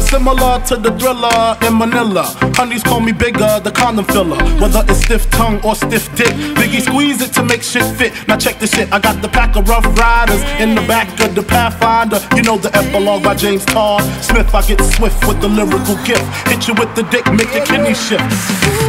similar to the thriller in Manila. Honeys call me bigger, the condom filler. Whether it's stiff tongue or stiff dick, Biggie squeeze it to make shit fit. Now check this shit, I got the pack of rough riders in the back of the Pathfinder. You know the epilogue by James Todd Smith. I get swift with the lyrical gift. Hit you with the dick, make your kidney shift.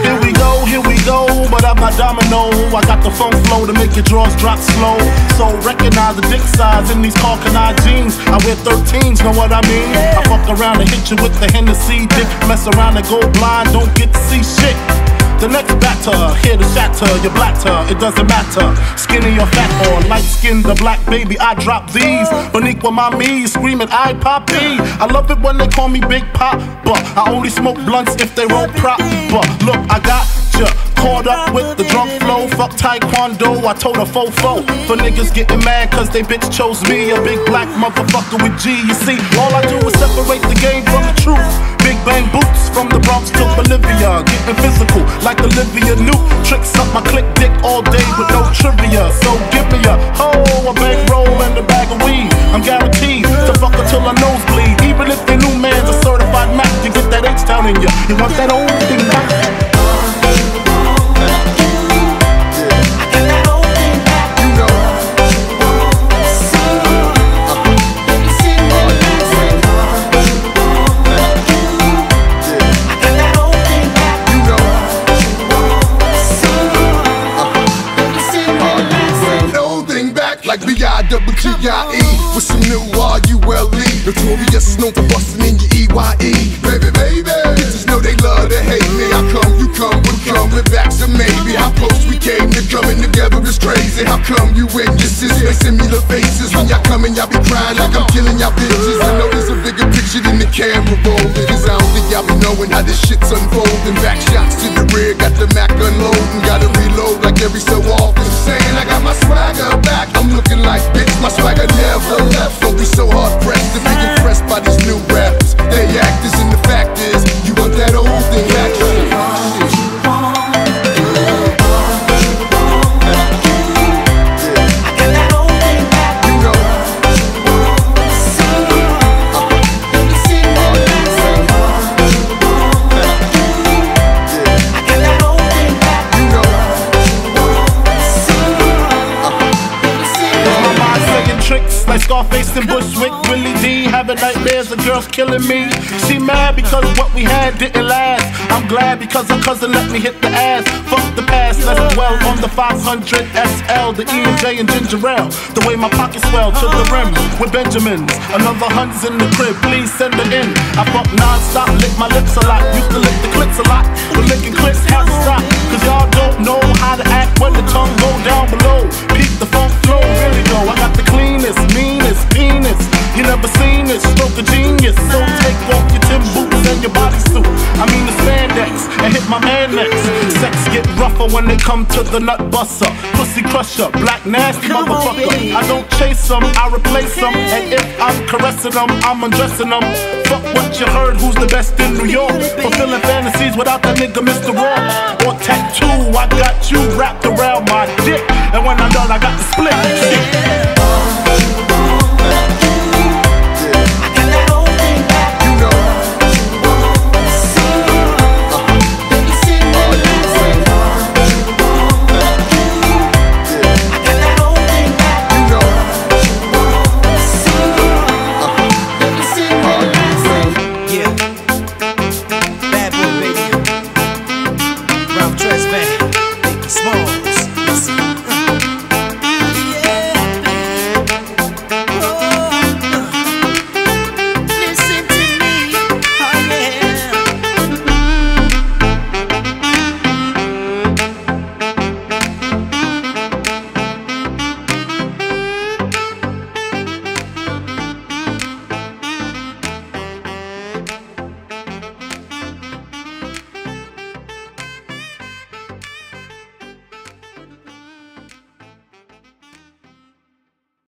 Here we go, here we go, but I'm not domino. I got the funk flow to make your drawers drop slow. So recognize the dick size in these Karl Kani jeans. I wear 13s, know what I mean? I fuck around and hit you with the Hennessy dick. Mess around and go blind, don't get to see shit. The next batter, here to shatter your blatter, it doesn't matter. Skinny or fat or light skinned the black baby, I drop these. Beneath with my me screaming, I poppy. I love it when they call me Big Pop, but I only smoke blunts if they roll prop. But look, I got ya. Caught up with the drunk flow, fuck taekwondo, I told a fofo. For niggas getting mad cause they bitch chose me, a big black motherfucker with G. You see, all I do is separate the game from the truth. Big bang boots from the Bronx to Bolivia, getting physical like Olivia Newt. Tricks up my click dick all day with no trivia. So give me a hoe, a bankroll, and a bag of weed. I'm guaranteed to fuck until I nosebleed. Even if the new man's a certified Mac, you get that H down in you. You want that old like B-I-double-G-I-E With some new R-U-L-E Notorious, known for busting in your E-Y-E Baby, baby, bitches know they love to hate me. I come you come coming back to maybe How close we came to coming together is crazy. How come you witnesses make similar faces. When y'all coming, y'all be crying like I'm killing y'all bitches. I know there's a bigger picture than the camera rolling. Cause I don't think y'all be knowing how this shit's unfolding. Back shots to the rear, got the Mac unloading. Gotta reload like every so often. Saying I got my swagger back. I'm looking like bitch, tricks like Scarface and Bushwick. Willie D having nightmares of girls killing me. She mad because what we had didn't last. I'm glad because her cousin let me hit the ass. Fuck the past, let's dwell on the 500 SL, the E and J and ginger ale. The way my pockets swell to the rim with Benjamins. Another hundred's in the crib, please send it in. I fuck non-stop, lick my lips a lot. Used to lick the clips a lot. But licking clips have to stop. Cause y'all don't know how to act when the tongue go down below. When they come to the nut buster. Pussy crusher, black nasty motherfucker. I don't chase them, I replace them. And if I'm caressing them, I'm undressing them. Fuck what you heard, who's the best in New York? Fulfilling fantasies without that nigga Mr. Roarke. Or tattoo, I got you wrapped around my dick. And when I'm done, I got the split.